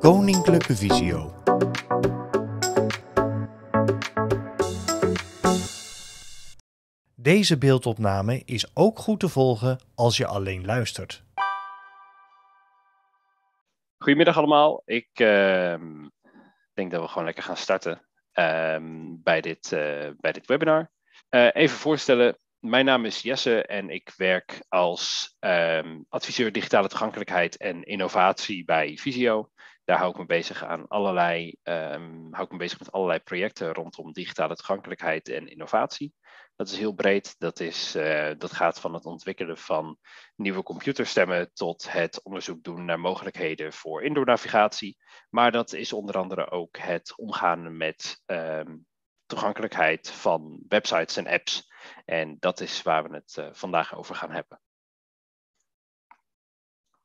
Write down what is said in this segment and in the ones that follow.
Koninklijke Visio. Deze beeldopname is ook goed te volgen als je alleen luistert. Goedemiddag allemaal. Ik ehm, denk dat we gewoon lekker gaan starten ehm, bij, dit, eh, bij dit webinar. Eh, even voorstellen, mijn naam is Jesse en ik werk als ehm, adviseur digitale toegankelijkheid en innovatie bij Visio. Daar hou ik me bezig aan allerlei, hou ik me bezig met allerlei projecten rondom digitale toegankelijkheid en innovatie. Dat is heel breed. Dat, is, uh, dat gaat van het ontwikkelen van nieuwe computerstemmen tot het onderzoek doen naar mogelijkheden voor indoornavigatie. Maar dat is onder andere ook het omgaan met um, toegankelijkheid van websites en apps. En dat is waar we het uh, vandaag over gaan hebben.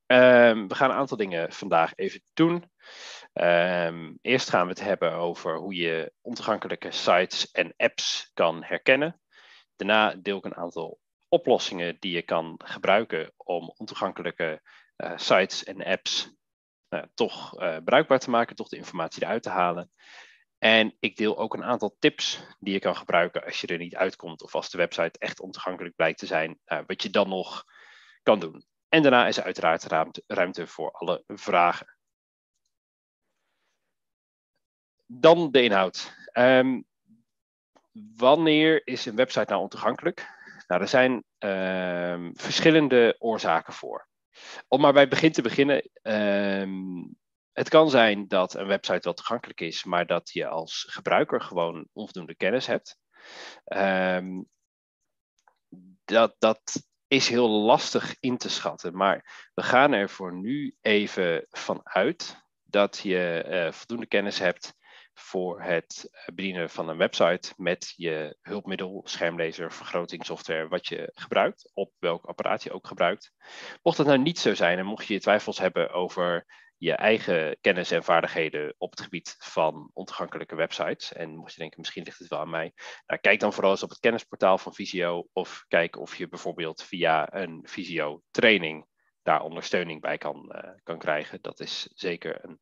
Um, we gaan een aantal dingen vandaag even doen. Um, eerst gaan we het hebben over hoe je ontoegankelijke sites en apps kan herkennen. Daarna deel ik een aantal oplossingen die je kan gebruiken om ontoegankelijke uh, sites en apps uh, toch uh, bruikbaar te maken, toch de informatie eruit te halen. En ik deel ook een aantal tips die je kan gebruiken als je er niet uitkomt of als de website echt ontoegankelijk blijkt te zijn, wat je dan nog kan doen. En daarna is er uiteraard ruimte, voor alle vragen. Dan de inhoud. Um, wanneer is een website nou ontoegankelijk? Nou, er zijn uh, verschillende oorzaken voor. Om maar bij het begin te beginnen. Uh, het kan zijn dat een website wel toegankelijk is, maar dat je als gebruiker gewoon onvoldoende kennis hebt. Dat, dat is heel lastig in te schatten, maar we gaan er voor nu even van uit dat je uh, voldoende kennis hebt voor het bedienen van een website met je hulpmiddel, schermlezer, vergrotingssoftware, wat je gebruikt, op welk apparaat je ook gebruikt. Mocht dat nou niet zo zijn en mocht je twijfels hebben over je eigen kennis en vaardigheden op het gebied van ontoegankelijke websites. En mocht je denken, misschien ligt het wel aan mij. Nou, kijk dan vooral eens op het kennisportaal van Visio. Of kijk of je bijvoorbeeld via een Visio training daar ondersteuning bij kan, uh, kan krijgen. Dat is zeker een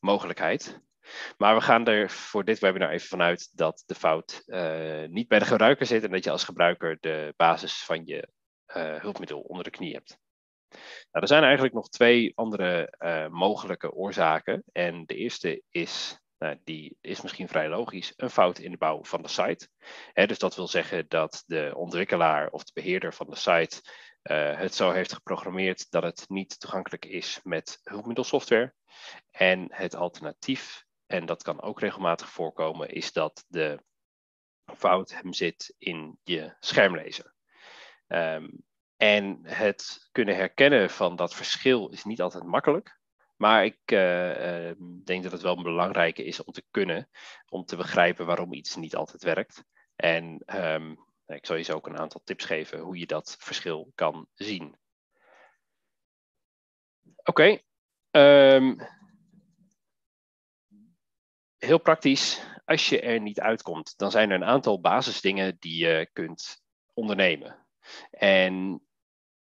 mogelijkheid. Maar we gaan er voor dit webinar even vanuit dat de fout uh, niet bij de gebruiker zit en dat je als gebruiker de basis van je uh, hulpmiddel onder de knie hebt. Nou, er zijn eigenlijk nog twee andere uh, mogelijke oorzaken. En de eerste is, nou, die is misschien vrij logisch, een fout in de bouw van de site. Dus dat wil zeggen dat de ontwikkelaar of de beheerder van de site het zo heeft geprogrammeerd dat het niet toegankelijk is met hulpmiddelsoftware. En het alternatief en dat kan ook regelmatig voorkomen, is dat de fout hem zit in je schermlezer. Um, en het kunnen herkennen van dat verschil is niet altijd makkelijk. Maar ik uh, uh, denk dat het wel belangrijk is om te kunnen, om te begrijpen waarom iets niet altijd werkt. En um, ik zal je zo ook een aantal tips geven hoe je dat verschil kan zien. Oké, um, heel praktisch, als je er niet uitkomt, dan zijn er een aantal basisdingen die je kunt ondernemen. En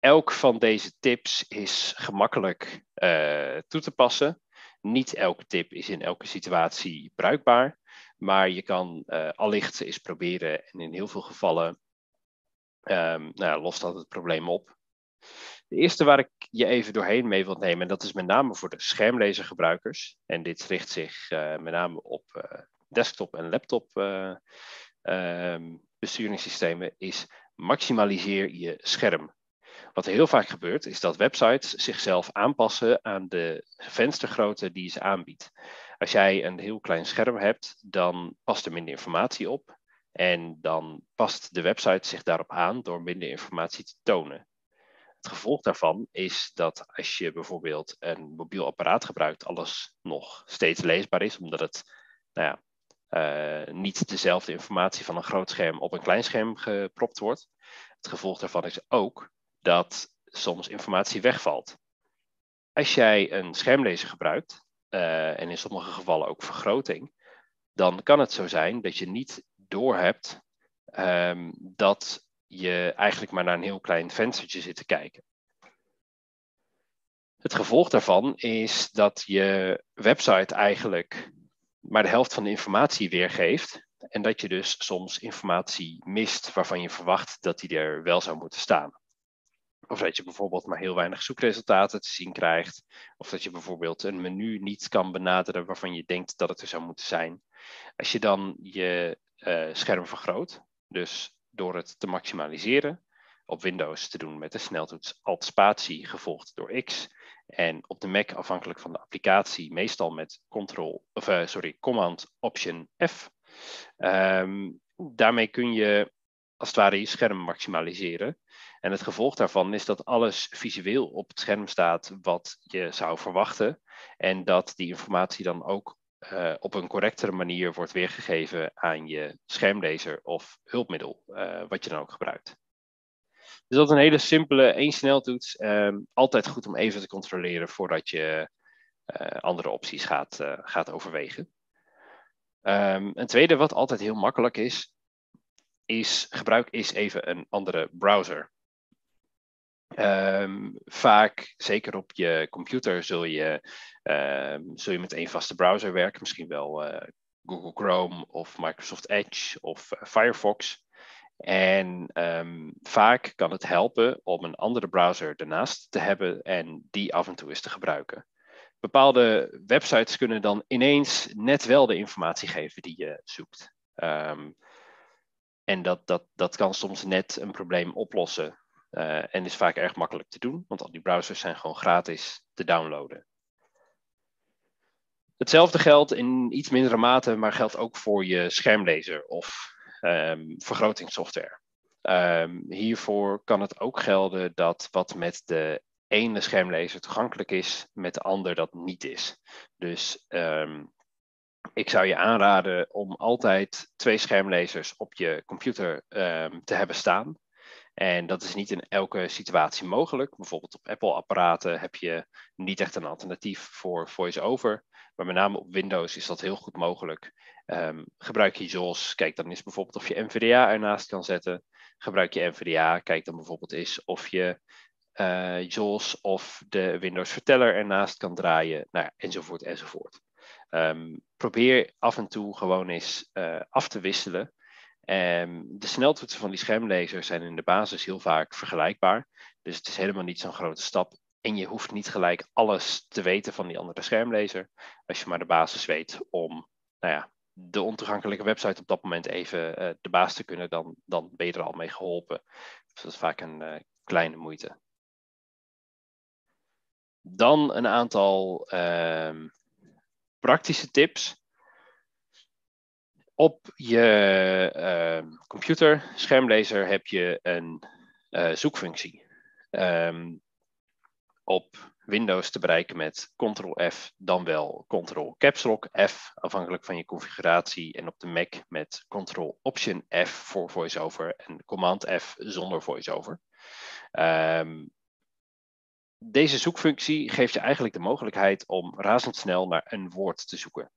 elk van deze tips is gemakkelijk uh, toe te passen. Niet elke tip is in elke situatie bruikbaar, maar je kan uh, allicht eens proberen en in heel veel gevallen um, nou, lost dat het probleem op. De eerste waar ik je even doorheen mee wil nemen, en dat is met name voor de schermlezergebruikers. En dit richt zich uh, met name op desktop en laptop uh, besturingssystemen, is maximaliseer je scherm. Wat heel vaak gebeurt, is dat websites zichzelf aanpassen aan de venstergrootte die ze aanbiedt. Als jij een heel klein scherm hebt, dan past er minder informatie op. En dan past de website zich daarop aan door minder informatie te tonen. Het gevolg daarvan is dat als je bijvoorbeeld een mobiel apparaat gebruikt, alles nog steeds leesbaar is, omdat het nou ja, uh, niet dezelfde informatie van een groot scherm op een klein scherm gepropt wordt. Het gevolg daarvan is ook dat soms informatie wegvalt. Als jij een schermlezer gebruikt, uh, en in sommige gevallen ook vergroting, dan kan het zo zijn dat je niet doorhebt um, dat je eigenlijk maar naar een heel klein venstertje zit te kijken. Het gevolg daarvan is dat je website eigenlijk maar de helft van de informatie weergeeft. En dat je dus soms informatie mist waarvan je verwacht dat die er wel zou moeten staan. Of dat je bijvoorbeeld maar heel weinig zoekresultaten te zien krijgt. Of dat je bijvoorbeeld een menu niet kan benaderen waarvan je denkt dat het er zou moeten zijn. Als je dan je uh, scherm vergroot, dus door het te maximaliseren, op Windows te doen met de sneltoets Alt-spatie gevolgd door X. En op de Mac afhankelijk van de applicatie meestal met Control, of, uh, sorry, Command Option F. Um, daarmee kun je als het ware je scherm maximaliseren. En het gevolg daarvan is dat alles visueel op het scherm staat wat je zou verwachten. En dat die informatie dan ook uh, op een correctere manier wordt weergegeven aan je schermlezer of hulpmiddel, uh, wat je dan ook gebruikt. Dus dat is een hele simpele één sneltoets. Um, altijd goed om even te controleren voordat je uh, andere opties gaat, gaat overwegen. Um, een tweede wat altijd heel makkelijk is, is gebruik eens even een andere browser. Um, vaak, zeker op je computer, zul je, um, zul je met één vaste browser werken. Misschien wel uh, Google Chrome of Microsoft Edge of uh, Firefox. En um, vaak kan het helpen om een andere browser ernaast te hebben en die af en toe eens te gebruiken. Bepaalde websites kunnen dan ineens net wel de informatie geven die je zoekt. en dat, dat, dat kan soms net een probleem oplossen. Uh, en is vaak erg makkelijk te doen, want al die browsers zijn gewoon gratis te downloaden. Hetzelfde geldt in iets mindere mate, maar geldt ook voor je schermlezer of um, vergrotingssoftware. Um, hiervoor kan het ook gelden dat wat met de ene schermlezer toegankelijk is, met de ander dat niet is. Dus um, ik zou je aanraden om altijd twee schermlezers op je computer te hebben staan. En dat is niet in elke situatie mogelijk. Bijvoorbeeld op Apple-apparaten heb je niet echt een alternatief voor voice-over. Maar met name op Windows is dat heel goed mogelijk. Um, gebruik je JAWS, kijk dan eens bijvoorbeeld of je NVDA ernaast kan zetten. Gebruik je NVDA, kijk dan bijvoorbeeld eens of je uh, JAWS of de Windows verteller ernaast kan draaien. Nou enzovoort, enzovoort. Um, probeer af en toe gewoon eens uh, af te wisselen. Um, de sneltoetsen van die schermlezers zijn in de basis heel vaak vergelijkbaar. Dus het is helemaal niet zo'n grote stap. En je hoeft niet gelijk alles te weten van die andere schermlezer. Als je maar de basis weet om nou ja, de ontoegankelijke website op dat moment even uh, de baas te kunnen, dan, dan ben je er al mee geholpen. Dus dat is vaak een uh, kleine moeite. Dan een aantal uh, praktische tips op je uh, computer, schermlezer, heb je een uh, zoekfunctie. Um, op Windows te bereiken met Ctrl-F, dan wel Ctrl-Caps-Lock-F, afhankelijk van je configuratie. En op de Mac met Ctrl-Option-F voor VoiceOver en Command-F zonder VoiceOver. Um, deze zoekfunctie geeft je eigenlijk de mogelijkheid om razendsnel naar een woord te zoeken.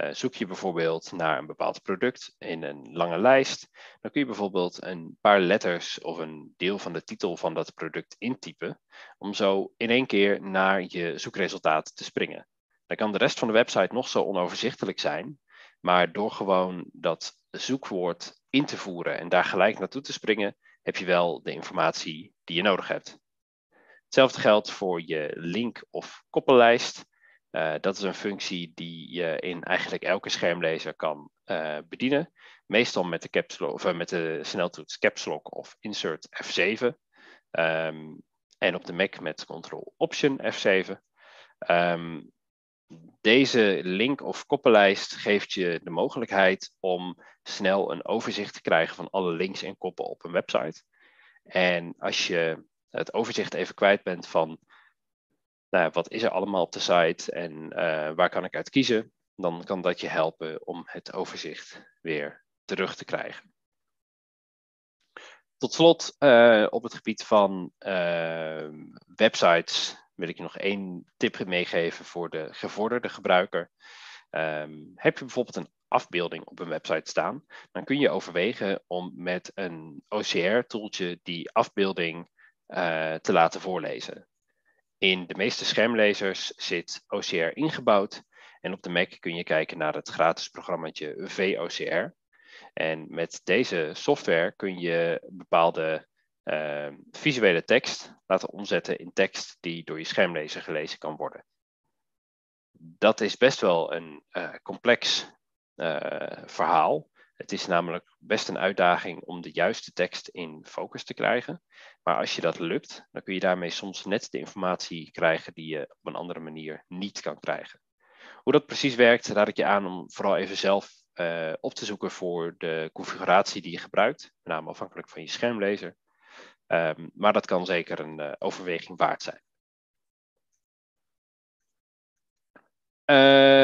Uh, zoek je bijvoorbeeld naar een bepaald product in een lange lijst, dan kun je bijvoorbeeld een paar letters of een deel van de titel van dat product intypen, om zo in één keer naar je zoekresultaat te springen. Dan kan de rest van de website nog zo onoverzichtelijk zijn, maar door gewoon dat zoekwoord in te voeren en daar gelijk naartoe te springen, heb je wel de informatie die je nodig hebt. Hetzelfde geldt voor je link- of koppellijst. Uh, dat is een functie die je in eigenlijk elke schermlezer kan uh, bedienen. Meestal met de, caps of, uh, met de sneltoets Caps Lock of Insert F7. Um, en op de Mac met Ctrl Option F7. Um, deze link of koppellijst geeft je de mogelijkheid om snel een overzicht te krijgen van alle links en koppen op een website. En als je het overzicht even kwijt bent van nou, wat is er allemaal op de site en uh, waar kan ik uit kiezen, dan kan dat je helpen om het overzicht weer terug te krijgen. Tot slot, uh, op het gebied van uh, websites wil ik je nog één tip meegeven voor de gevorderde gebruiker. Um, heb je bijvoorbeeld een afbeelding op een website staan, dan kun je overwegen om met een OCR-toeltje die afbeelding te laten voorlezen In de meeste schermlezers zit OCR ingebouwd. En op de Mac kun je kijken naar het gratis programmaatje VOCR. En met deze software kun je bepaalde uh, visuele tekst laten omzetten in tekst die door je schermlezer gelezen kan worden. Dat is best wel een uh, complex uh, verhaal. Het is namelijk best een uitdaging om de juiste tekst in focus te krijgen. Maar als je dat lukt, dan kun je daarmee soms net de informatie krijgen die je op een andere manier niet kan krijgen. Hoe dat precies werkt, raad ik je aan om vooral even zelf uh, op te zoeken voor de configuratie die je gebruikt, met name afhankelijk van je schermlezer. Um, maar dat kan zeker een uh, overweging waard zijn.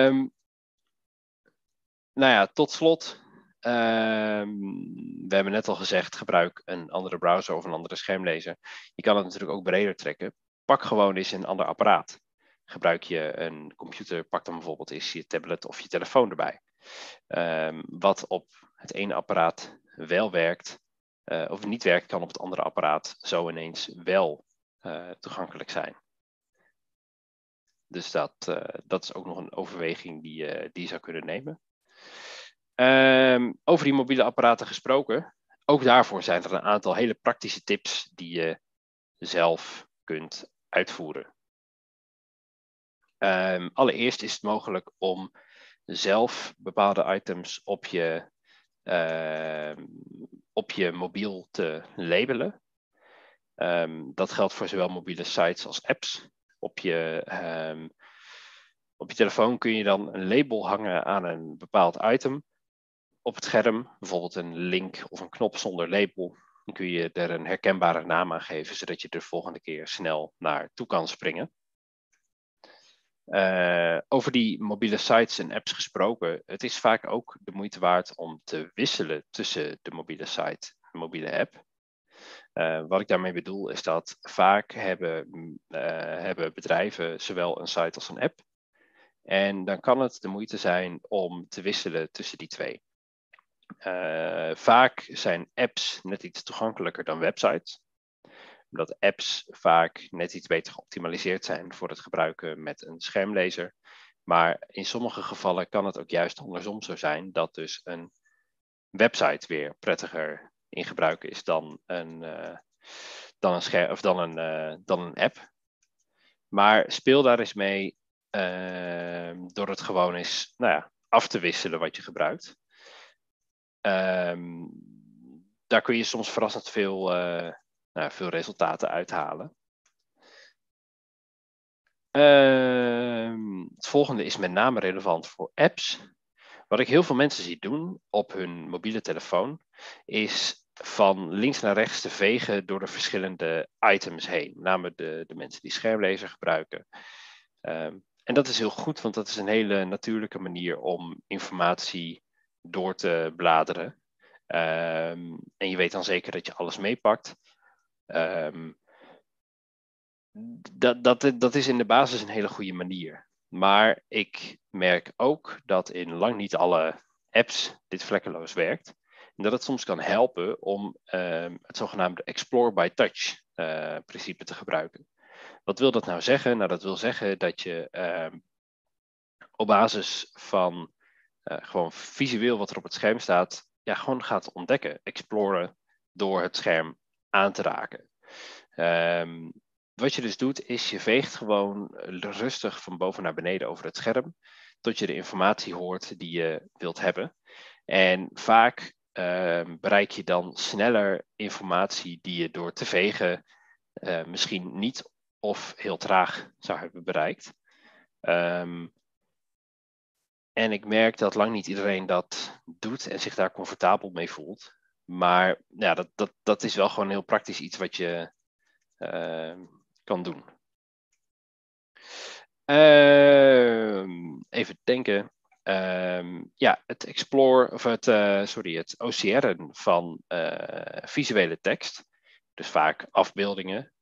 Um, nou ja, tot slot. Um, we hebben net al gezegd, gebruik een andere browser of een andere schermlezer. Je kan het natuurlijk ook breder trekken. Pak gewoon eens een ander apparaat. Gebruik je een computer, pak dan bijvoorbeeld eens je tablet of je telefoon erbij. Um, wat op het ene apparaat wel werkt, uh, of niet werkt, kan op het andere apparaat zo ineens wel uh, toegankelijk zijn. Dus dat, uh, dat is ook nog een overweging die, die je zou kunnen nemen. Um, over die mobiele apparaten gesproken, ook daarvoor zijn er een aantal hele praktische tips die je zelf kunt uitvoeren. Um, allereerst is het mogelijk om zelf bepaalde items op je, uh, op je mobiel te labelen. Dat geldt voor zowel mobiele sites als apps. Op je, op je telefoon kun je dan een label hangen aan een bepaald item op het scherm. Bijvoorbeeld een link of een knop zonder label. Dan kun je er een herkenbare naam aan geven, zodat je er de volgende keer snel naar toe kan springen. Uh, over die mobiele sites en apps gesproken, het is vaak ook de moeite waard om te wisselen tussen de mobiele site en de mobiele app. Uh, wat ik daarmee bedoel is dat vaak hebben, uh, hebben bedrijven zowel een site als een app. En dan kan het de moeite zijn om te wisselen tussen die twee. Vaak zijn apps net iets toegankelijker dan websites omdat apps vaak net iets beter geoptimaliseerd zijn voor het gebruiken met een schermlezer. Maar in sommige gevallen kan het ook juist andersom zo zijn dat dus een website weer prettiger in gebruik is dan een, uh, dan een, of dan een, uh, dan een app. Maar speel daar eens mee uh, door het gewoon eens nou ja, af te wisselen wat je gebruikt. Um, daar kun je soms verrassend veel nou, veel resultaten uithalen. Uh, het volgende is met name relevant voor apps. Wat ik heel veel mensen zie doen op hun mobiele telefoon, is van links naar rechts te vegen door de verschillende items heen. Met name de, de mensen die schermlezer gebruiken. Um, en dat is heel goed, want dat is een hele natuurlijke manier om informatie door te bladeren. Um, en je weet dan zeker dat je alles meepakt. Um, dat, dat, dat is in de basis een hele goede manier. Maar ik merk ook dat in lang niet alle apps dit vlekkeloos werkt. En dat het soms kan helpen om um, het zogenaamde Explore by Touch uh, principe te gebruiken. Wat wil dat nou zeggen? Nou, dat wil zeggen dat je op basis van gewoon visueel wat er op het scherm staat, ja, gewoon gaat ontdekken, exploren door het scherm aan te raken. Um, wat je dus doet, is je veegt gewoon rustig van boven naar beneden over het scherm, tot je de informatie hoort die je wilt hebben. En vaak um, bereik je dan sneller informatie die je door te vegen uh, misschien niet of heel traag zou hebben bereikt. Um, en ik merk dat lang niet iedereen dat doet en zich daar comfortabel mee voelt. Maar ja, dat, dat, dat is wel gewoon heel praktisch iets wat je uh, kan doen. Uh, even denken. Uh, ja, het explore of het, uh, sorry, het OCR'en van uh, visuele tekst. Dus vaak afbeeldingen,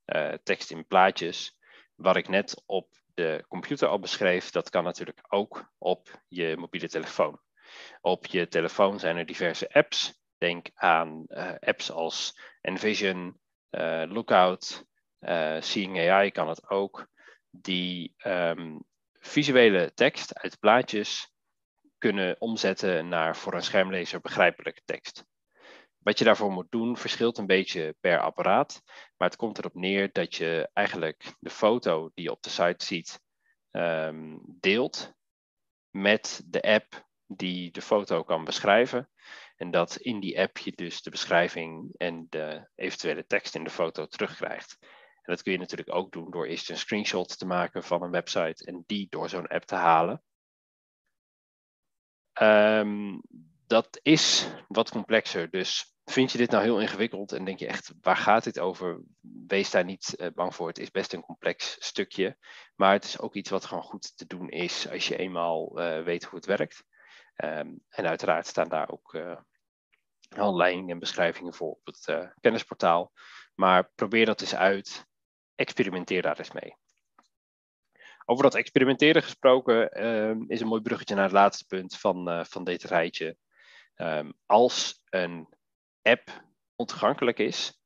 tekst in plaatjes. Wat ik net op de computer al beschreef, dat kan natuurlijk ook op je mobiele telefoon. Op je telefoon zijn er diverse apps Denk aan uh, apps als Envision, uh, Lookout, uh, Seeing AI kan het ook. die ehm, visuele tekst uit plaatjes kunnen omzetten naar voor een schermlezer begrijpelijke tekst. Wat je daarvoor moet doen verschilt een beetje per apparaat, maar het komt erop neer dat je eigenlijk de foto die je op de site ziet ehm, deelt met de app die de foto kan beschrijven. En dat in die app je dus de beschrijving en de eventuele tekst in de foto terugkrijgt. En dat kun je natuurlijk ook doen door eerst een screenshot te maken van een website en die door zo'n app te halen. Um, dat is wat complexer. Dus vind je dit nou heel ingewikkeld en denk je echt, waar gaat dit over? Wees daar niet uh, bang voor. Het is best een complex stukje. Maar het is ook iets wat gewoon goed te doen is als je eenmaal uh, weet hoe het werkt. Um, en uiteraard staan daar ook uh, handleidingen en beschrijvingen voor op het kennisportaal. Maar probeer dat eens uit. Experimenteer daar eens mee. Over dat experimenteren gesproken um, is een mooi bruggetje naar het laatste punt van, van dit rijtje. Um, als een app ontoegankelijk is,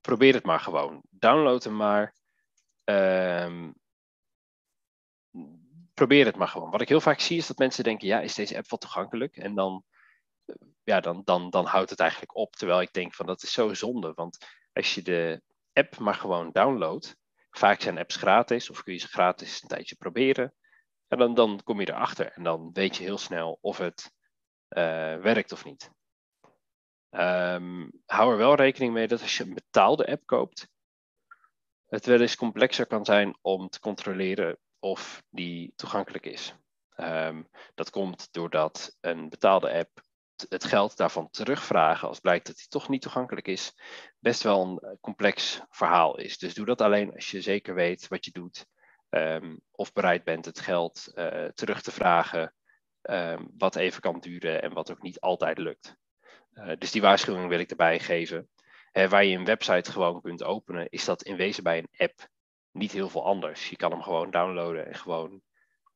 probeer het maar gewoon. Download hem maar. Um, probeer het maar gewoon. Wat ik heel vaak zie is dat mensen denken, ja, is deze app wel toegankelijk? En dan, ja, dan, dan, dan houdt het eigenlijk op. Terwijl ik denk van, dat is zo zonde. Want als je de app maar gewoon downloadt, vaak zijn apps gratis of kun je ze gratis een tijdje proberen. En dan, dan kom je erachter en dan weet je heel snel of het werkt of niet. Um, hou er wel rekening mee dat als je een betaalde app koopt, het wel eens complexer kan zijn om te controleren of die toegankelijk is. Um, dat komt doordat een betaalde app het geld daarvan terugvragen als blijkt dat die toch niet toegankelijk is, best wel een eh, complex verhaal is. Dus doe dat alleen als je zeker weet wat je doet um, of bereid bent het geld uh, terug te vragen, um, wat even kan duren en wat ook niet altijd lukt. Uh, dus die waarschuwing wil ik erbij geven. Waar je een website gewoon kunt openen, is dat in wezen bij een app niet heel veel anders. Je kan hem gewoon downloaden en gewoon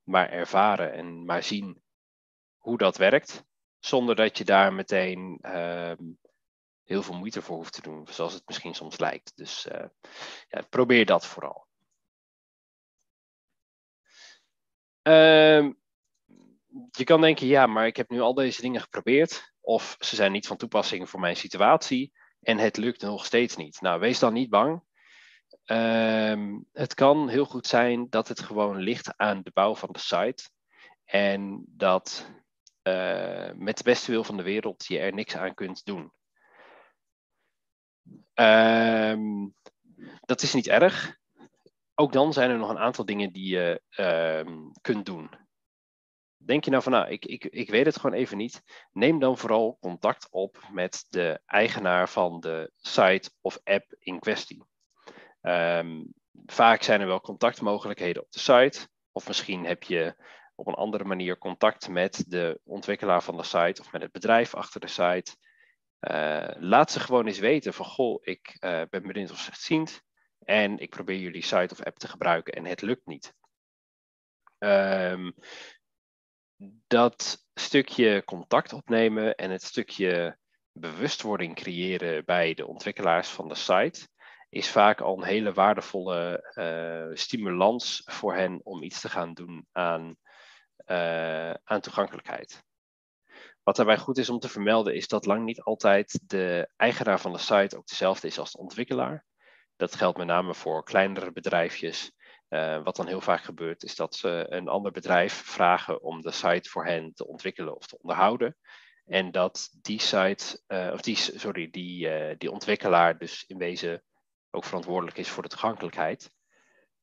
maar ervaren en maar zien hoe dat werkt. Zonder dat je daar meteen uh, heel veel moeite voor hoeft te doen, zoals het misschien soms lijkt. Dus uh, ja, probeer dat vooral. Uh, je kan denken, ja, maar ik heb nu al deze dingen geprobeerd. Of ze zijn niet van toepassing voor mijn situatie. En het lukt nog steeds niet. Nou, wees dan niet bang. Um, het kan heel goed zijn dat het gewoon ligt aan de bouw van de site. En dat uh, met de beste wil van de wereld je er niks aan kunt doen. Um, dat is niet erg. Ook dan zijn er nog een aantal dingen die je um, kunt doen. Denk je nou van, nou, ik, ik, ik weet het gewoon even niet. Neem dan vooral contact op met de eigenaar van de site of app in kwestie. Um, vaak zijn er wel contactmogelijkheden op de site. Of misschien heb je op een andere manier contact met de ontwikkelaar van de site of met het bedrijf achter de site. Uh, laat ze gewoon eens weten van, goh, ik uh, ben benieuwd of slechtziend en ik probeer jullie site of app te gebruiken en het lukt niet. Um, dat stukje contact opnemen en het stukje bewustwording creëren bij de ontwikkelaars van de site is vaak al een hele waardevolle uh, stimulans voor hen om iets te gaan doen aan, uh, aan toegankelijkheid. Wat daarbij goed is om te vermelden is dat lang niet altijd de eigenaar van de site ook dezelfde is als de ontwikkelaar. Dat geldt met name voor kleinere bedrijfjes uh, wat dan heel vaak gebeurt, is dat ze een ander bedrijf vragen om de site voor hen te ontwikkelen of te onderhouden. En dat die site, uh, of die, sorry, die, uh, die ontwikkelaar dus in wezen ook verantwoordelijk is voor de toegankelijkheid.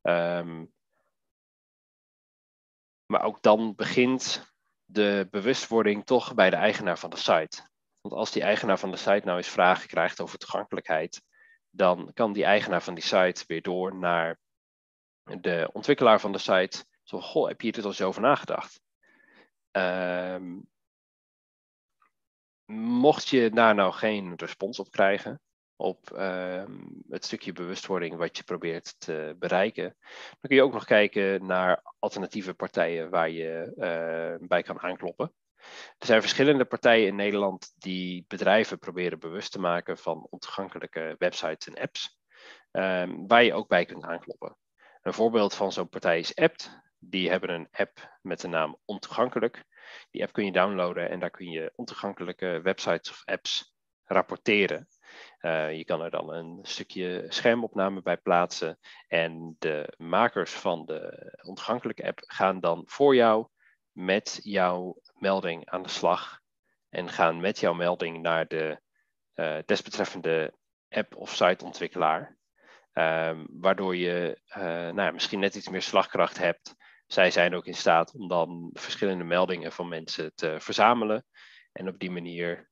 Um, maar ook dan begint de bewustwording toch bij de eigenaar van de site. Want als die eigenaar van de site nou eens vragen krijgt over toegankelijkheid, dan kan die eigenaar van die site weer door naar de ontwikkelaar van de site. Zo, goh, heb je hier al eens over nagedacht? Um, mocht je daar nou geen respons op krijgen, op um, het stukje bewustwording wat je probeert te bereiken, dan kun je ook nog kijken naar alternatieve partijen waar je uh, bij kan aankloppen. Er zijn verschillende partijen in Nederland die bedrijven proberen bewust te maken van ontoegankelijke websites en apps, waar je ook bij kunt aankloppen. Een voorbeeld van zo'n partij is Apt. Die hebben een app met de naam Ontoegankelijk. Die app kun je downloaden en daar kun je ontoegankelijke websites of apps rapporteren. Uh, je kan er dan een stukje schermopname bij plaatsen. En de makers van de ontoegankelijke app gaan dan voor jou met jouw melding aan de slag. En gaan met jouw melding naar de uh, desbetreffende app of siteontwikkelaar. Um, waardoor je uh, nou, misschien net iets meer slagkracht hebt. Zij zijn ook in staat om dan verschillende meldingen van mensen te verzamelen. En op die manier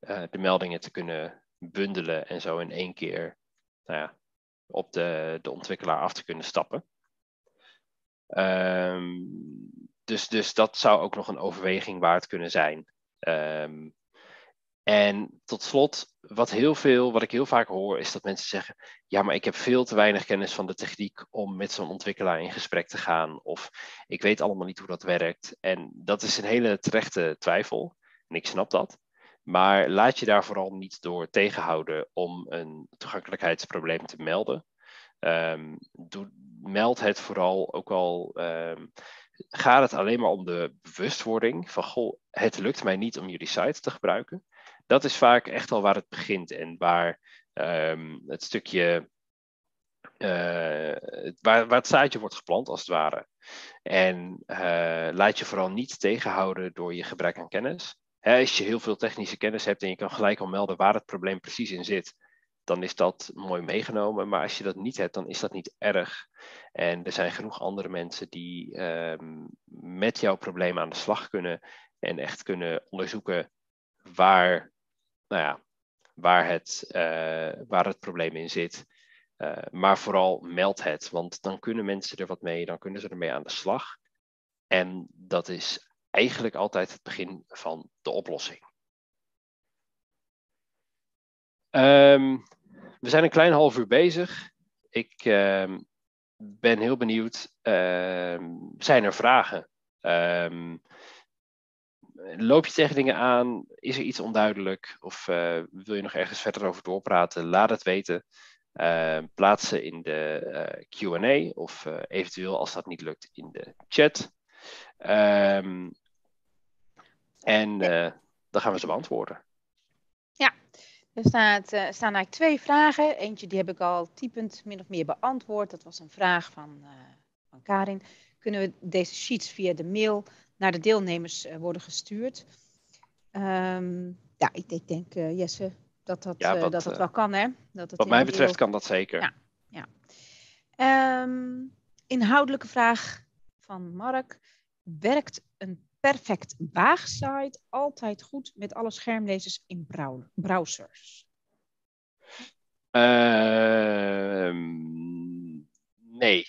uh, de meldingen te kunnen bundelen en zo in één keer nou ja, op de, de ontwikkelaar af te kunnen stappen. Um, dus, dus dat zou ook nog een overweging waard kunnen zijn. Um, en tot slot, wat, heel veel, wat ik heel vaak hoor, is dat mensen zeggen: Ja, maar ik heb veel te weinig kennis van de techniek om met zo'n ontwikkelaar in gesprek te gaan. Of ik weet allemaal niet hoe dat werkt. En dat is een hele terechte twijfel. En ik snap dat. Maar laat je daar vooral niet door tegenhouden om een toegankelijkheidsprobleem te melden. Um, doe, meld het vooral ook al. Um, gaat het alleen maar om de bewustwording van goh, het lukt mij niet om jullie site te gebruiken dat is vaak echt al waar het begint en waar um, het stukje. Uh, waar, waar het zaadje wordt geplant, als het ware. En uh, laat je vooral niet tegenhouden door je gebrek aan kennis. Hè, als je heel veel technische kennis hebt en je kan gelijk al melden waar het probleem precies in zit, dan is dat mooi meegenomen. Maar als je dat niet hebt, dan is dat niet erg. En er zijn genoeg andere mensen die um, met jouw probleem aan de slag kunnen en echt kunnen onderzoeken waar nou ja, waar, het, uh, waar het probleem in zit. Uh, maar vooral meld het, want dan kunnen mensen er wat mee, dan kunnen ze ermee aan de slag. En dat is eigenlijk altijd het begin van de oplossing. Um, we zijn een klein half uur bezig. Ik uh, ben heel benieuwd. zijn er vragen? Loop je tegen dingen aan? Is er iets onduidelijk? Of uh, wil je nog ergens verder over doorpraten? Laat het weten. Uh, plaats ze in de uh, QA of eventueel, als dat niet lukt, in de chat. Um, en dan gaan we ze beantwoorden. Ja, er staat, staan eigenlijk twee vragen. Eentje die heb ik al typend min of meer beantwoord. Dat was een vraag van, van Karin. Kunnen we deze sheets via de mail naar de deelnemers uh, worden gestuurd. Um, ja, ik, ik denk, uh, Jesse, dat dat, ja, dat, dat, wel kan. Hè? Dat wat mij betreft kan dat zeker. Ja, ja. Um, inhoudelijke vraag van Mark. Werkt een perfect waagsite altijd goed met alle schermlezers in browsers? Uh, nee.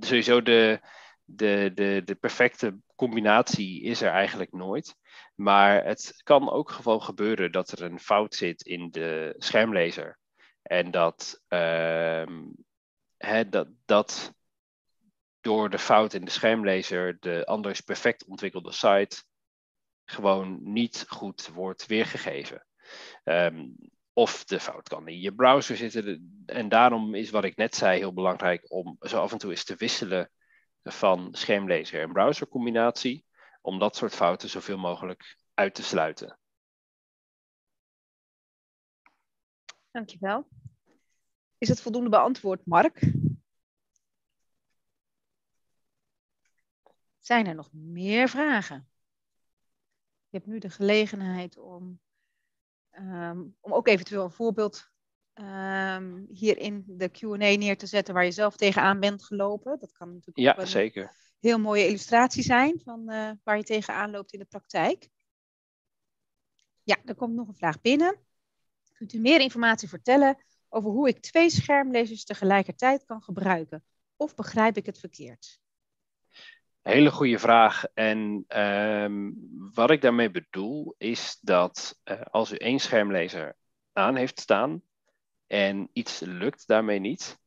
Sowieso de, de, de, de perfecte combinatie is er eigenlijk nooit. Maar het kan ook gewoon gebeuren dat er een fout zit in de schermlezer. En dat, uh, dat, dat door de fout in de schermlezer de anders perfect ontwikkelde site gewoon niet goed wordt weergegeven. Um, of de fout kan in je browser zitten. En daarom is wat ik net zei heel belangrijk om zo af en toe eens te wisselen van schermlezer en browsercombinatie, om dat soort fouten zoveel mogelijk uit te sluiten. Dankjewel. Is het voldoende beantwoord, Mark? Zijn er nog meer vragen? Je hebt nu de gelegenheid om, um, om ook eventueel een voorbeeld um, hier in de QA neer te zetten waar je zelf tegenaan bent gelopen. Dat kan natuurlijk ja, ook een zeker. heel mooie illustratie zijn van uh, waar je tegenaan loopt in de praktijk. Ja, er komt nog een vraag binnen. Kunt u meer informatie vertellen over hoe ik twee schermlezers tegelijkertijd kan gebruiken? Of begrijp ik het verkeerd? Hele goede vraag. En um, wat ik daarmee bedoel is dat uh, als u één schermlezer aan heeft staan, en iets lukt daarmee niet,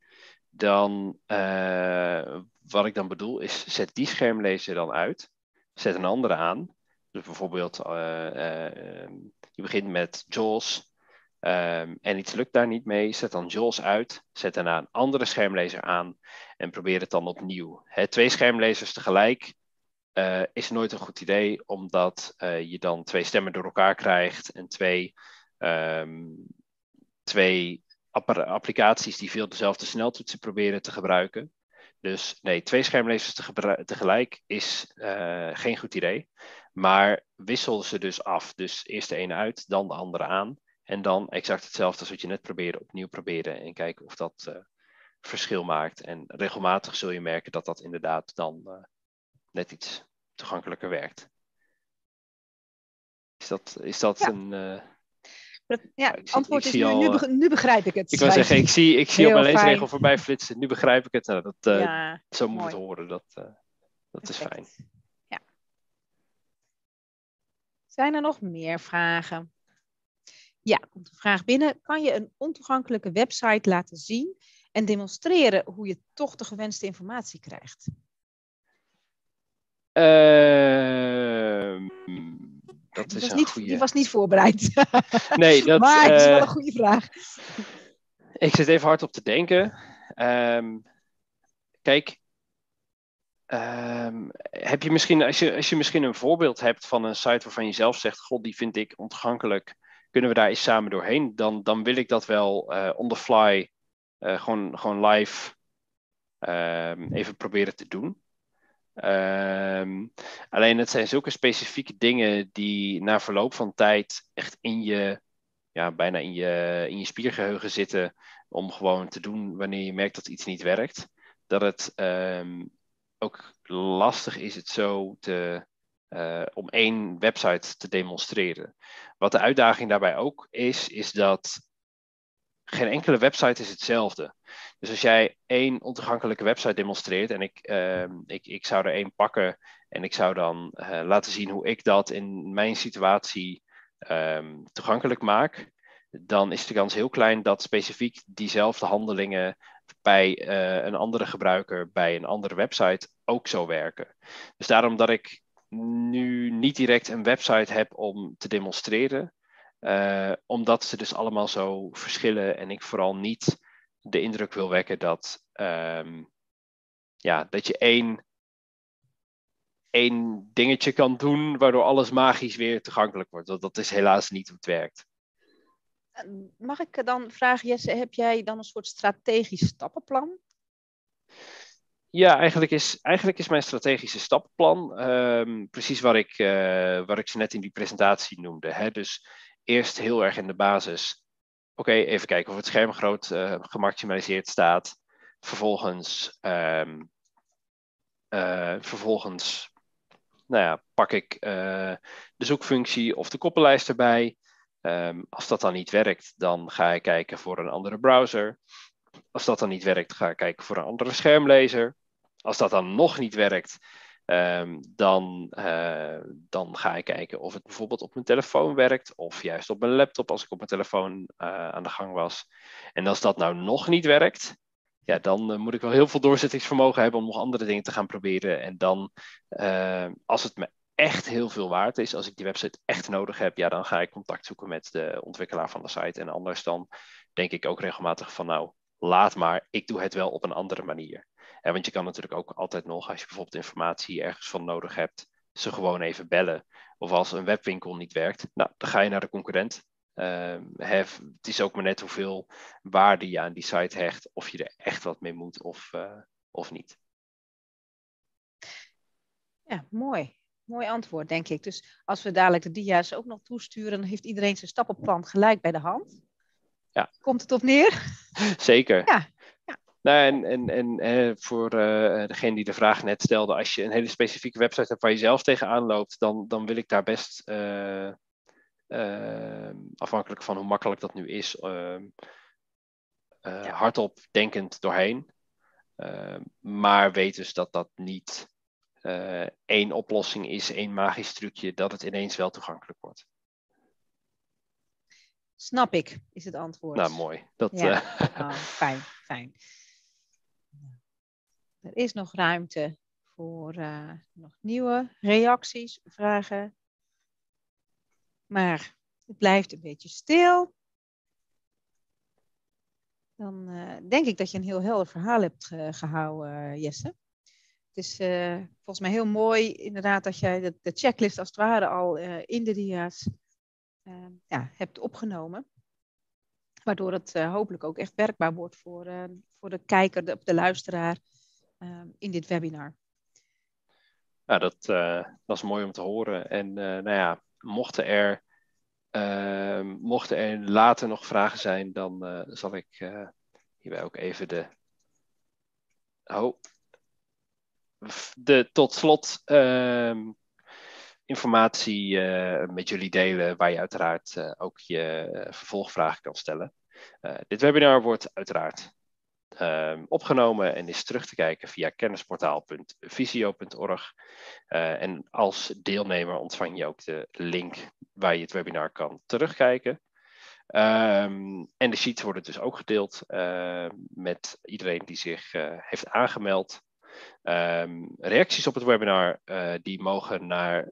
dan uh, wat ik dan bedoel is, zet die schermlezer dan uit, zet een andere aan. Dus bijvoorbeeld, uh, uh, je begint met JAWS, Ehm, en iets lukt daar niet mee, zet dan JAWS uit, zet daarna een andere schermlezer aan en probeer het dan opnieuw. Twee schermlezers tegelijk is nooit een goed idee, omdat je dan twee stemmen door elkaar krijgt en twee, um, twee applicaties die veel dezelfde sneltoetsen proberen te gebruiken. Dus nee, twee schermlezers tegelijk is uh, geen goed idee. Maar wissel ze dus af. Dus eerst de ene uit, dan de andere aan. En dan exact hetzelfde als wat je net probeerde, opnieuw proberen en kijken of dat uh, verschil maakt. En regelmatig zul je merken dat dat inderdaad dan uh, net iets toegankelijker werkt. Is dat, is dat ja. een. Ja, het antwoord is nu, al, nu, nu, begrijp ik het. Ik wil zeggen, ik zie, ik zie op mijn leesregel voorbij flitsen. Nu begrijp ik het. Nou, dat, ja, zo moet mooi. het horen. Dat, dat is fijn. Ja. Zijn er nog meer vragen? Ja, komt een vraag binnen. Kan je een ontoegankelijke website laten zien en demonstreren hoe je toch de gewenste informatie krijgt? Uh, dat is die, was een niet, goede... die was niet voorbereid. Nee, dat, maar het is wel uh, een goede vraag. Ik zit even hard op te denken. Um, kijk, um, heb je misschien, als je, als je misschien een voorbeeld hebt van een site waarvan je zelf zegt, god, die vind ik ontoegankelijk, kunnen we daar eens samen doorheen? Dan, dan wil ik dat wel uh, on the fly, uh, gewoon, gewoon live um, even proberen te doen. Um, alleen het zijn zulke specifieke dingen die na verloop van tijd echt in je, ja, bijna in je, in je spiergeheugen zitten om gewoon te doen wanneer je merkt dat iets niet werkt. Dat het um, ook lastig is het zo te, uh, om één website te demonstreren. Wat de uitdaging daarbij ook is, is dat geen enkele website is hetzelfde. Dus als jij één ontoegankelijke website demonstreert en ik, uh, ik, ik zou er één pakken en ik zou dan uh, laten zien hoe ik dat in mijn situatie um, toegankelijk maak, dan is de kans heel klein dat specifiek diezelfde handelingen bij uh, een andere gebruiker, bij een andere website ook zo werken. Dus daarom dat ik nu niet direct een website heb om te demonstreren, uh, omdat ze dus allemaal zo verschillen en ik vooral niet de indruk wil wekken dat, um, ja, dat je één, één dingetje kan doen waardoor alles magisch weer toegankelijk wordt. Dat, dat is helaas niet hoe het werkt. Mag ik dan vragen, Jesse, heb jij dan een soort strategisch stappenplan? Ja, eigenlijk is, eigenlijk is mijn strategische stappenplan um, precies waar ik, uh, waar ik ze net in die presentatie noemde. Hè? Dus eerst heel erg in de basis. Oké, even kijken of het scherm groot uh, gemaximaliseerd staat. Vervolgens, um, uh, vervolgens nou ja, pak ik uh, de zoekfunctie of de koppellijst erbij. Um, als dat dan niet werkt, dan ga ik kijken voor een andere browser. Als dat dan niet werkt, ga ik kijken voor een andere schermlezer. Als dat dan nog niet werkt, um, dan, uh, dan ga ik kijken of het bijvoorbeeld op mijn telefoon werkt. Of juist op mijn laptop als ik op mijn telefoon uh, aan de gang was. En als dat nou nog niet werkt, ja, dan uh, moet ik wel heel veel doorzettingsvermogen hebben om nog andere dingen te gaan proberen. En dan, als het me echt heel veel waard is, als ik die website echt nodig heb, ja, dan ga ik contact zoeken met de ontwikkelaar van de site. En anders dan denk ik ook regelmatig van, nou, laat maar, ik doe het wel op een andere manier. Want je kan natuurlijk ook altijd nog, als je bijvoorbeeld informatie ergens van nodig hebt, ze gewoon even bellen. Of als een webwinkel niet werkt, nou, dan ga je naar de concurrent. Uh, hef, het is ook maar net hoeveel waarde je aan die site hecht, of je er echt wat mee moet of, uh, of niet. Ja, mooi. Mooi antwoord, denk ik. Dus als we dadelijk de dia's ook nog toesturen, dan heeft iedereen zijn stappenplan gelijk bij de hand. Ja. Komt het op neer? Zeker. Ja. Nou, en en, en eh, voor uh, degene die de vraag net stelde, als je een hele specifieke website hebt waar je zelf tegenaan loopt, dan, dan wil ik daar best, uh, afhankelijk van hoe makkelijk dat nu is, ja. hardop denkend doorheen. maar weet dus dat dat niet één oplossing is, één magisch trucje, dat het ineens wel toegankelijk wordt. Snap ik, is het antwoord. Nou, mooi. Dat, ja. uh... oh, fijn, fijn. Er is nog ruimte voor uh, nog nieuwe reacties, vragen. Maar het blijft een beetje stil. dan eh, denk ik dat je een heel helder verhaal hebt gehouden, eh, Jesse. Het is eh, volgens mij heel mooi inderdaad dat jij de, de checklist als het ware al in de dia's ja, hebt opgenomen. Waardoor het hopelijk ook echt werkbaar wordt voor, voor de kijker, de, de luisteraar in dit webinar. Ja, dat, dat is mooi om te horen. En nou ja, mochten er uh, mochten er later nog vragen zijn, dan uh, zal ik uh, hierbij ook even de. Oh. De tot slot ehm, informatie eh, met jullie delen, waar je uiteraard ook je vervolgvragen kan stellen. dit webinar wordt uiteraard Ehm, opgenomen en is terug te kijken via kennisportaal.visio.org. Uh, en als deelnemer ontvang je ook de link waar je het webinar kan terugkijken. Um, en de sheets worden dus ook gedeeld uh, met iedereen die zich uh, heeft aangemeld. Um, reacties op het webinar die mogen naar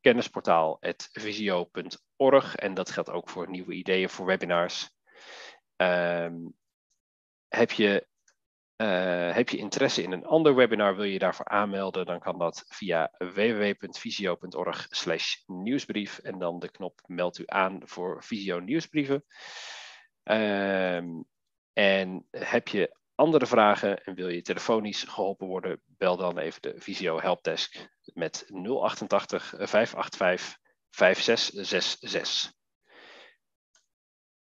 kennisportaal.visio.org en dat geldt ook voor nieuwe ideeën voor webinars. Um, heb je, uh, heb je interesse in een ander webinar, wil je daarvoor aanmelden, dan kan dat via www.visio.org nieuwsbrief en dan de knop meld u aan voor Visio nieuwsbrieven. Um, en heb je andere vragen en wil je telefonisch geholpen worden, bel dan even de Visio Helpdesk met 088 585 5666.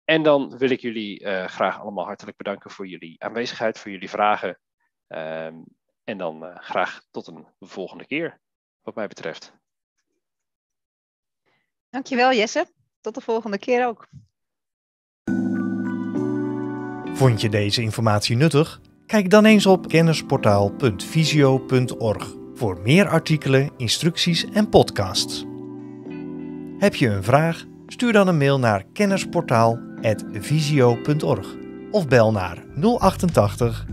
En dan wil ik jullie uh, graag allemaal hartelijk bedanken voor jullie aanwezigheid, voor jullie vragen. Um, en dan uh, graag tot een volgende keer, wat mij betreft. Dankjewel Jesse. Tot de volgende keer ook. Vond je deze informatie nuttig? Kijk dan eens op kennisportaal.visio.org voor meer artikelen, instructies en podcasts. Heb je een vraag? Stuur dan een mail naar kennisportaal.visio.org of bel naar 088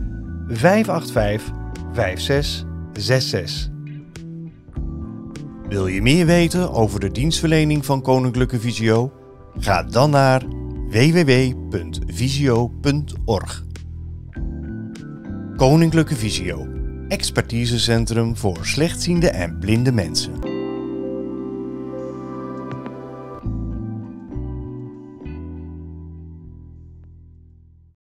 585 5666. Wil je meer weten over de dienstverlening van Koninklijke Visio? Ga dan naar www.visio.org. Koninklijke Visio, expertisecentrum voor slechtziende en blinde mensen.